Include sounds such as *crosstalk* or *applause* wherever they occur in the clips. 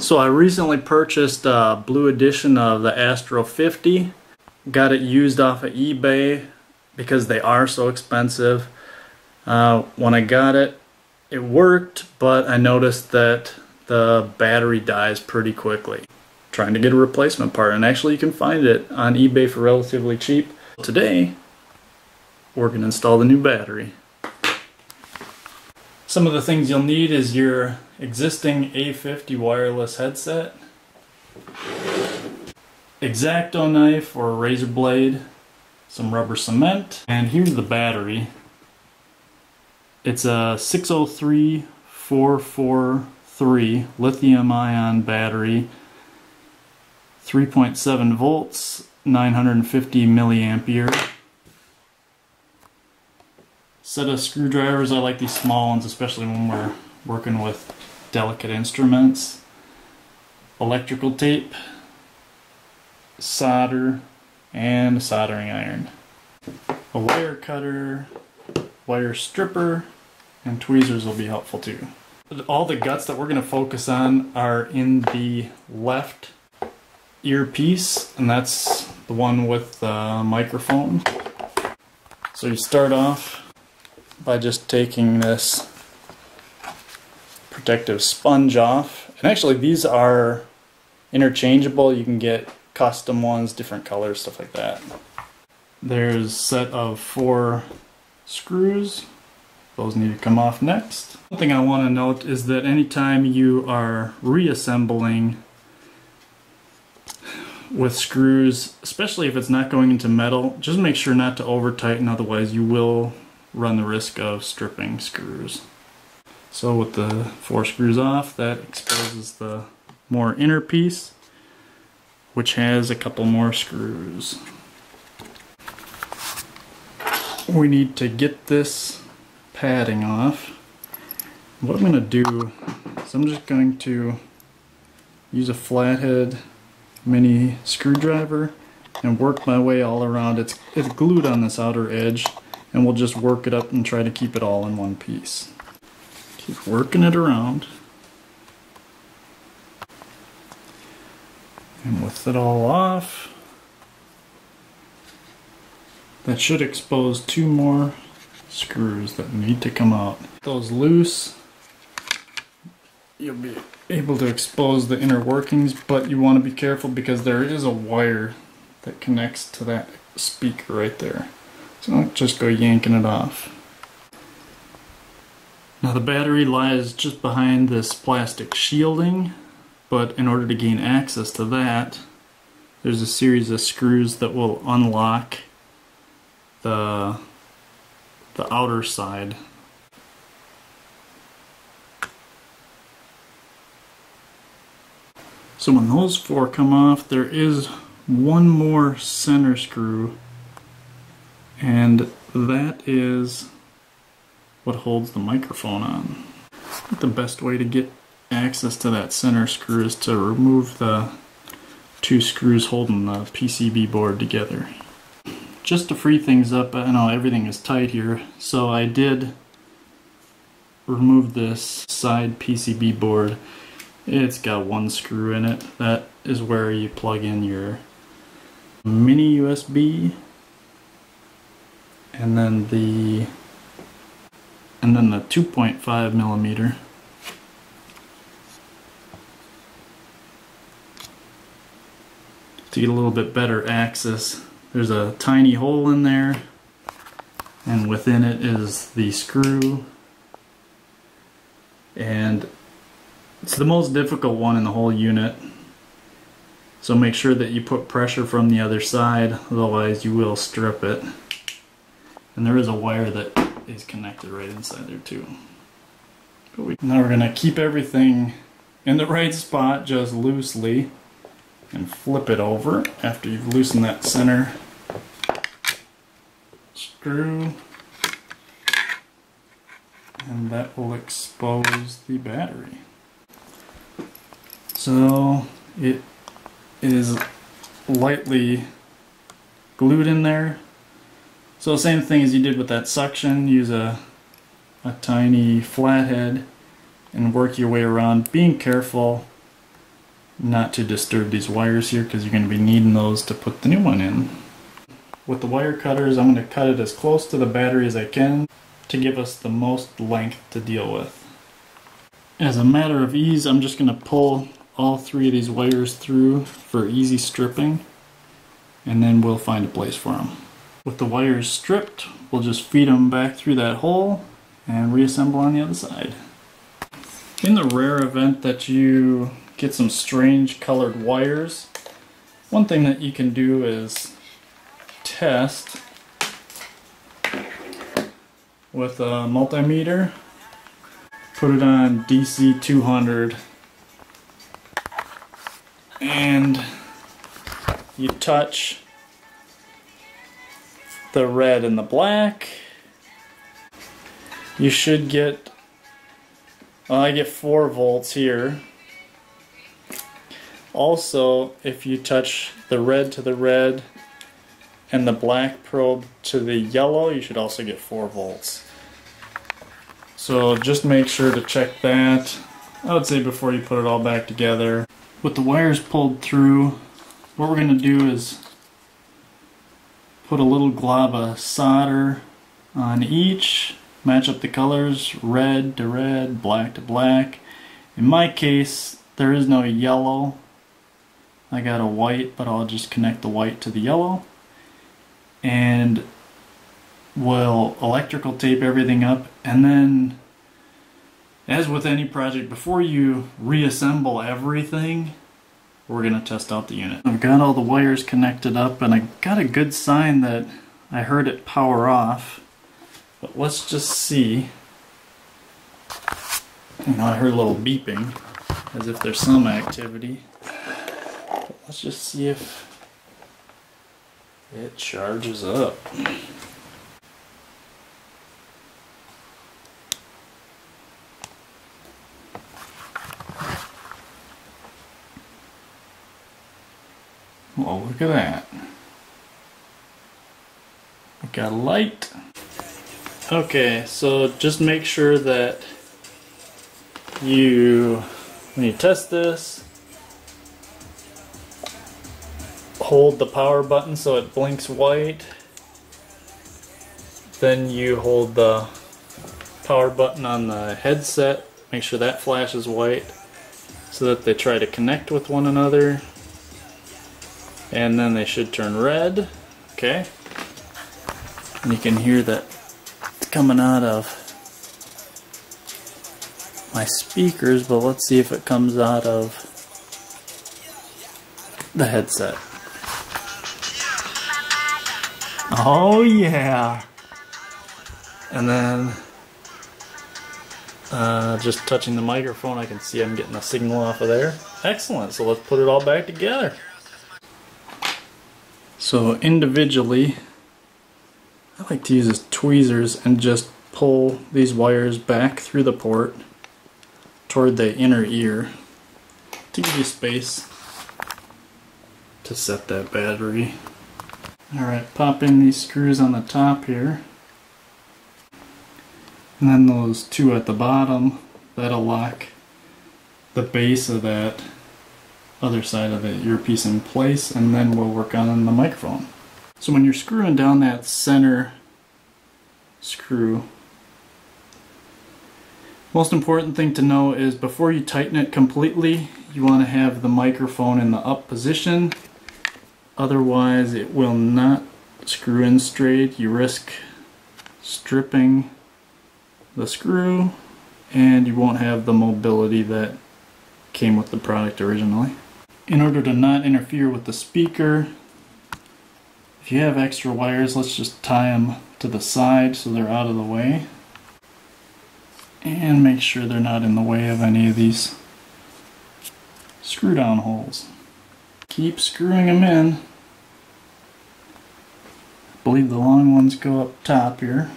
So I recently purchased a blue edition of the Astro 50. Got it used off of eBay because they are so expensive. Uh, when I got it, it worked, but I noticed that the battery dies pretty quickly. Trying to get a replacement part, and actually you can find it on eBay for relatively cheap. Today, we're going to install the new battery. Some of the things you'll need is your existing A50 wireless headset, X-Acto knife or razor blade, some rubber cement, and here's the battery. It's a 603443 lithium ion battery, 3.7 volts, 950 milliampere. Set of screwdrivers, I like these small ones, especially when we're working with delicate instruments. Electrical tape, solder, and a soldering iron. A wire cutter, wire stripper, and tweezers will be helpful too. All the guts that we're going to focus on are in the left earpiece, and that's the one with the microphone. So you start off by just taking this protective sponge off. And actually these are interchangeable. You can get custom ones, different colors, stuff like that. There's a set of four screws. Those need to come off next. One thing I want to note is that anytime you are reassembling with screws, especially if it's not going into metal, just make sure not to over tighten, otherwise you will run the risk of stripping screws. So with the four screws off, that exposes the more inner piece, which has a couple more screws. We need to get this padding off. What I'm going to do is I'm just going to use a flathead mini screwdriver and work my way all around. It's, it's glued on this outer edge and we'll just work it up and try to keep it all in one piece. Keep working it around. And with it all off, that should expose two more screws that need to come out. Those loose, you'll be able to expose the inner workings, but you want to be careful because there is a wire that connects to that speaker right there. So don't just go yanking it off. Now the battery lies just behind this plastic shielding, but in order to gain access to that, there's a series of screws that will unlock the, the outer side. So when those four come off, there is one more center screw, and that is what holds the microphone on. The best way to get access to that center screw is to remove the two screws holding the PCB board together. Just to free things up, I know everything is tight here, so I did remove this side PCB board. It's got one screw in it. That is where you plug in your mini USB and then the and then the 2.5 millimeter. To get a little bit better access, there's a tiny hole in there, and within it is the screw. And it's the most difficult one in the whole unit. So make sure that you put pressure from the other side, otherwise you will strip it. And there is a wire that is connected right inside there too. We, now we're going to keep everything in the right spot just loosely and flip it over after you've loosened that center screw and that will expose the battery. So it is lightly glued in there so same thing as you did with that suction, use a, a tiny flathead and work your way around, being careful not to disturb these wires here because you're going to be needing those to put the new one in. With the wire cutters, I'm going to cut it as close to the battery as I can to give us the most length to deal with. As a matter of ease, I'm just going to pull all three of these wires through for easy stripping and then we'll find a place for them. With the wires stripped, we'll just feed them back through that hole and reassemble on the other side. In the rare event that you get some strange colored wires, one thing that you can do is test with a multimeter, put it on DC 200 and you touch the red and the black. You should get well, I get 4 volts here. Also if you touch the red to the red and the black probe to the yellow you should also get 4 volts. So just make sure to check that. I would say before you put it all back together. With the wires pulled through what we're going to do is put a little glob of solder on each match up the colors red to red, black to black. In my case, there is no yellow. I got a white, but I'll just connect the white to the yellow. And we'll electrical tape everything up. And then, as with any project, before you reassemble everything, we're going to test out the unit. I've got all the wires connected up and I got a good sign that I heard it power off. But let's just see. You know, I heard a little beeping, as if there's some activity. But let's just see if it charges up. Well, look at that. We got a light. Okay, so just make sure that you, when you test this, hold the power button so it blinks white. Then you hold the power button on the headset, make sure that flashes white so that they try to connect with one another. And then they should turn red. Okay. And you can hear that coming out of my speakers, but let's see if it comes out of the headset. Oh yeah! And then uh, just touching the microphone, I can see I'm getting a signal off of there. Excellent, so let's put it all back together. So individually, I like to use tweezers and just pull these wires back through the port toward the inner ear to give you space to set that battery. Alright, pop in these screws on the top here. And then those two at the bottom, that'll lock the base of that other side of the earpiece in place and then we'll work on the microphone. So when you're screwing down that center screw, most important thing to know is before you tighten it completely, you want to have the microphone in the up position. Otherwise it will not screw in straight. You risk stripping the screw and you won't have the mobility that came with the product originally. In order to not interfere with the speaker, if you have extra wires, let's just tie them to the side so they're out of the way. And make sure they're not in the way of any of these screw down holes. Keep screwing them in. I believe the long ones go up top here.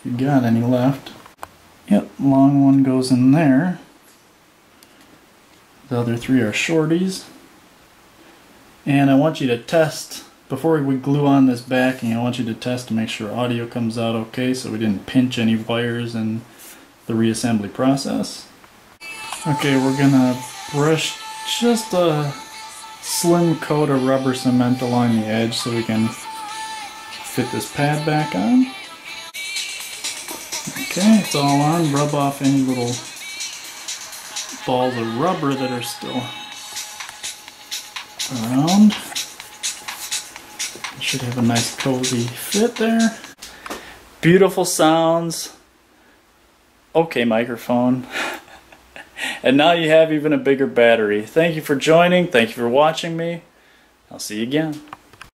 If you got any left. Yep, long one goes in there. The other three are shorties. And I want you to test before we glue on this backing, I want you to test to make sure audio comes out okay so we didn't pinch any wires in the reassembly process. Okay, we're gonna brush just a slim coat of rubber cement along the edge so we can fit this pad back on. Okay, it's all on. Rub off any little balls of rubber that are still around. Should have a nice cozy fit there. Beautiful sounds. Okay microphone. *laughs* and now you have even a bigger battery. Thank you for joining. Thank you for watching me. I'll see you again.